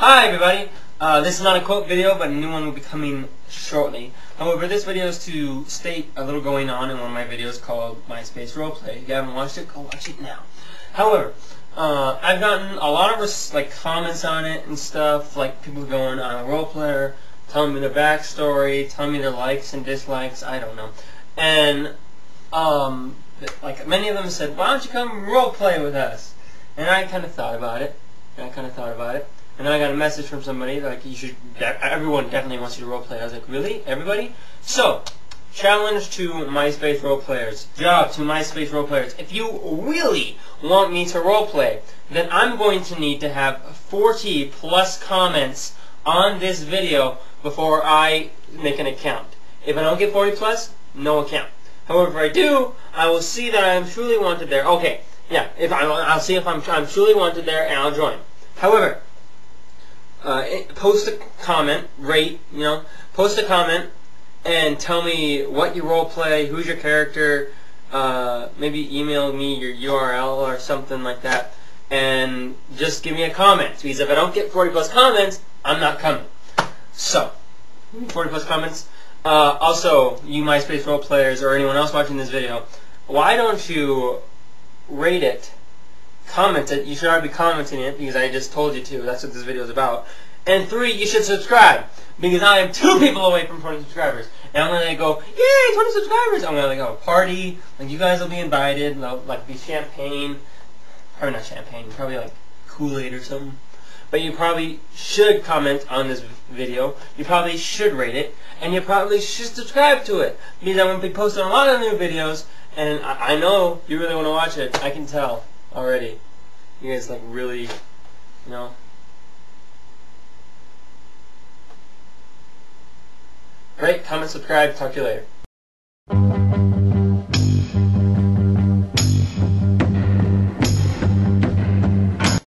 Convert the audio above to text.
Hi everybody! Uh, this is not a quote video, but a new one will be coming shortly. However, this video is to state a little going on in one of my videos called MySpace Roleplay. If you haven't watched it, go watch it now. However, uh, I've gotten a lot of like comments on it and stuff, like people going on a roleplayer, telling me their backstory, telling me their likes and dislikes, I don't know. And, um, like many of them said, why don't you come roleplay with us? And I kind of thought about it. And I kind of thought about it. And then I got a message from somebody like you should. Everyone definitely wants you to roleplay. I was like, really, everybody? So, challenge to MySpace role players. Job to MySpace role players. If you really want me to roleplay, then I'm going to need to have 40 plus comments on this video before I make an account. If I don't get 40 plus, no account. However, if I do, I will see that I am truly wanted there. Okay, yeah, if I, I'll see if I'm, I'm truly wanted there, and I'll join. However, uh, post a comment, rate, you know, post a comment, and tell me what you role play, who's your character, uh, maybe email me your URL or something like that, and just give me a comment. Because if I don't get 40 plus comments, I'm not coming. So, 40 plus comments. Uh, also, you MySpace role players or anyone else watching this video, why don't you rate it comment it. You should already be commenting it because I just told you to. That's what this video is about. And three, you should subscribe because I am two people away from 20 subscribers. And I'm gonna go, yay, 20 subscribers! I'm gonna like, go party. Like you guys will be invited. Like be champagne, probably not champagne. Probably like Kool-Aid or something. But you probably should comment on this video. You probably should rate it, and you probably should subscribe to it because I'm gonna be posting a lot of new videos. And I, I know you really want to watch it. I can tell already. You guys like really, you know. Great, comment, subscribe, talk to you later.